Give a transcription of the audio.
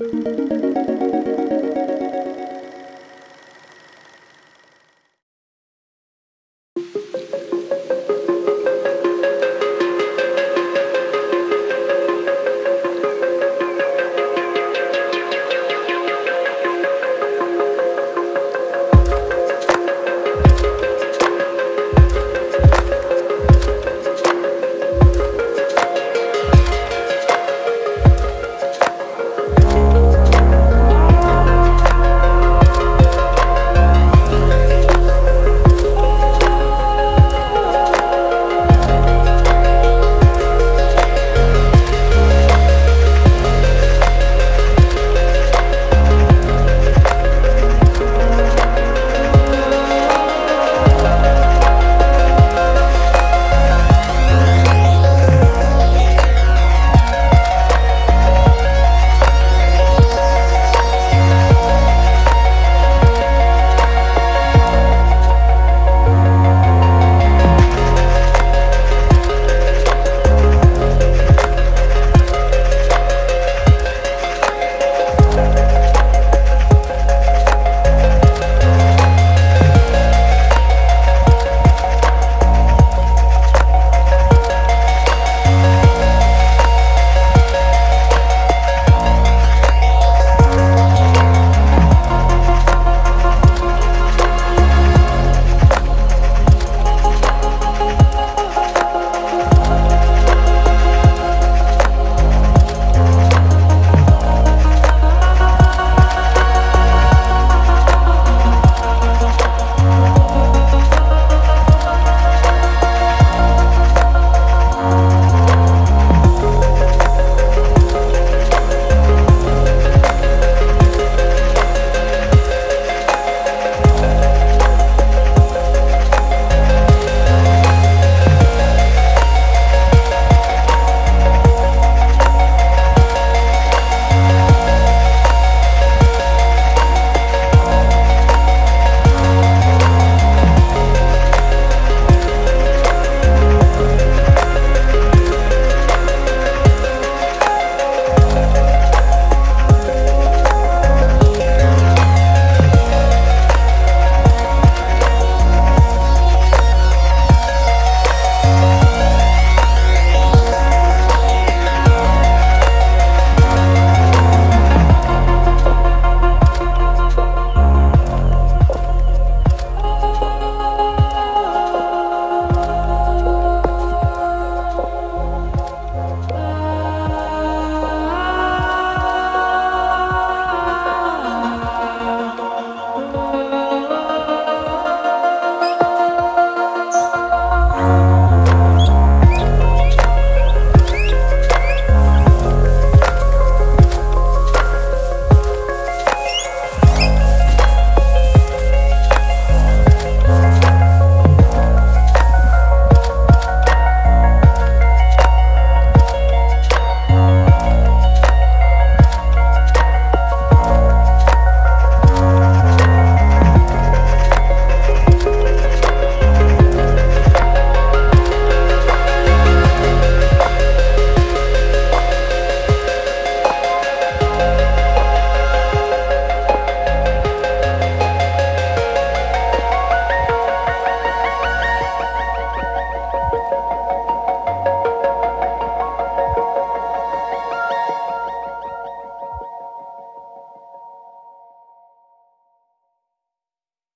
Música